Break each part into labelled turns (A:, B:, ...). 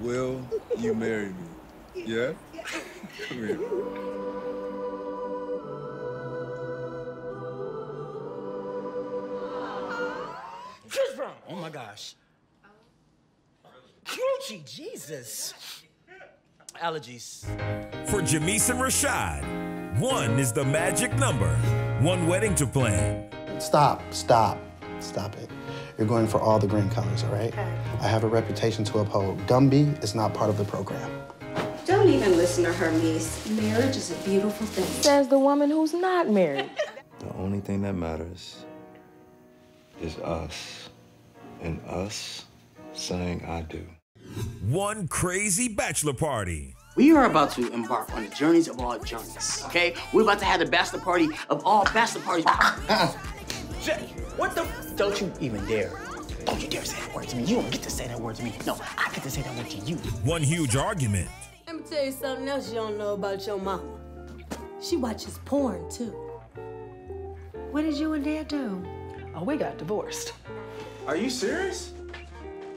A: Will you marry me? Yeah? Come here.
B: Chris Brown. Oh my gosh. Coochie, Jesus. Allergies.
C: For Jamise and Rashad, one is the magic number. One wedding to plan.
D: Stop, stop, stop it. You're going for all the green colors, all right? I have a reputation to uphold. Gumby is not part of the program.
E: Don't even listen to her, niece. Marriage is a beautiful thing.
F: Says the woman who's not married.
G: The only thing that matters is us. And us saying I do.
C: One crazy bachelor party.
B: We are about to embark on the journeys of all journeys, okay? We're about to have the bachelor party of all bachelor parties. Jay, what the? Don't you even dare. Don't you dare say that word to me. You don't get to say that word to me. No, I get to say that word to you.
C: One huge argument.
H: Let me tell you something else you don't know about your mama. She watches porn too.
I: What did you and Dad do?
J: Oh, we got divorced.
K: Are you serious?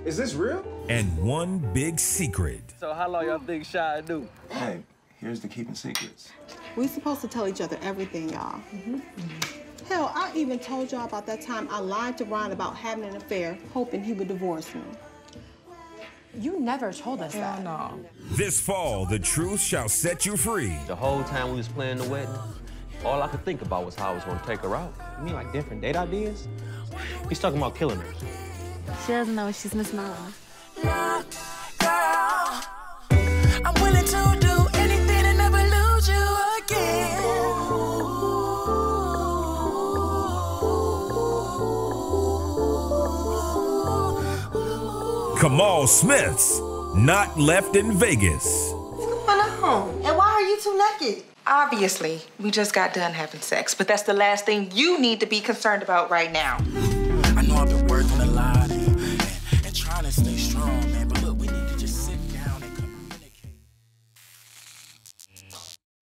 K: Is this real?
C: And one big secret.
K: So how long y'all think Shy do? Hey, here's the keeping secrets.
L: We supposed to tell each other everything, y'all. Mm-hmm. Hell, I even told y'all about that time I lied to Ron about having an affair, hoping he would divorce me.
I: You never told us that.
J: no.
C: This fall, the truth shall set you free.
M: The whole time we was planning the wedding, all I could think about was how I was gonna take her out.
N: You mean like different date ideas? He's talking about killing her.
I: She doesn't know she's Miss Mama.
C: Kamal Smith's Not Left in Vegas.
O: What's going on? And why are you two naked? Obviously, we just got done having sex, but that's the last thing you need to be concerned about right now.
P: I know I've been working a lot and, and, and trying to stay strong, man. But look, we need to just sit down